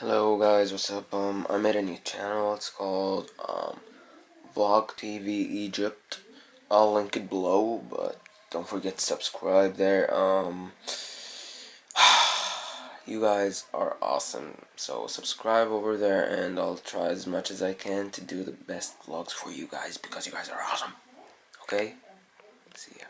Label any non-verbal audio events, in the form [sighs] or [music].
Hello guys, what's up? Um, I made a new channel. It's called um, Vlog TV Egypt. I'll link it below, but don't forget to subscribe there. Um, [sighs] you guys are awesome. So subscribe over there, and I'll try as much as I can to do the best vlogs for you guys because you guys are awesome. Okay? See ya.